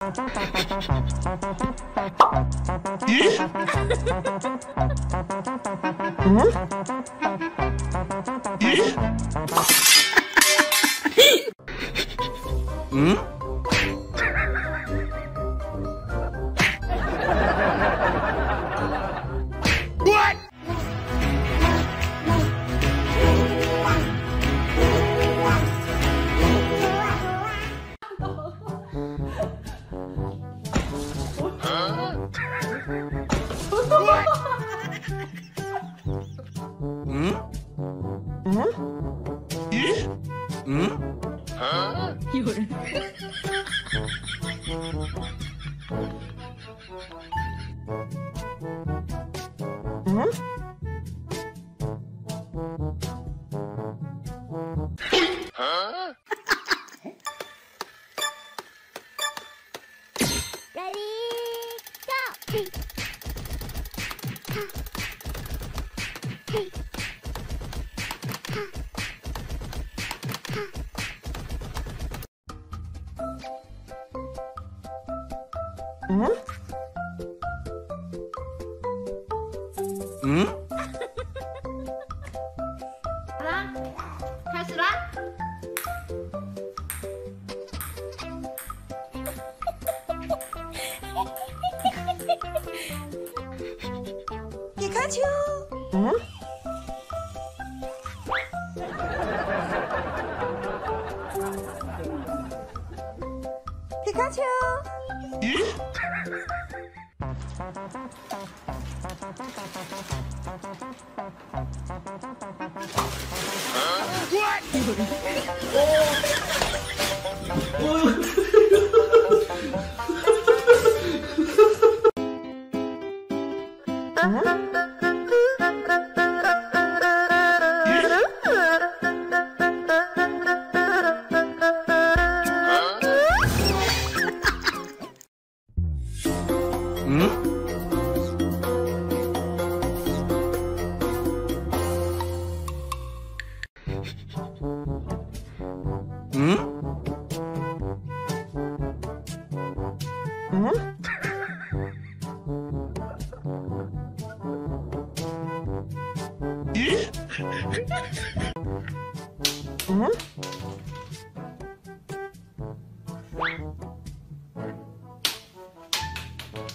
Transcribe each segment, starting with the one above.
嗯？嗯？嗯？咦？嗯？有人。嗯？嗯？嗯？好啦，开始啦！아주 응? 피카츄 예? 응? 嗯？嗯？咦？嗯？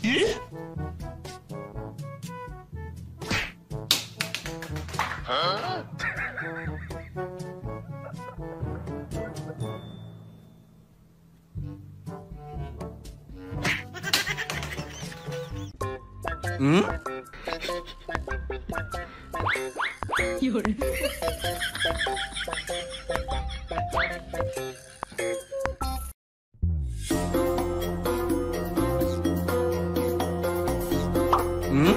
咦？嗯？有人。嗯？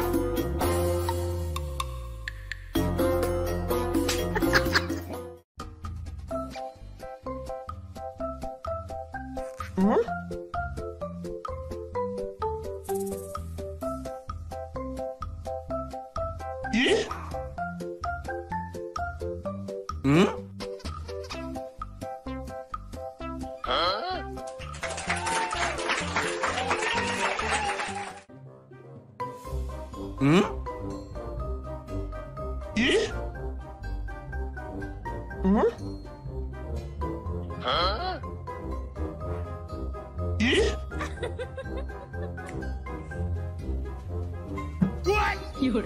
嗯？咦？嗯？嗯？咦？嗯？有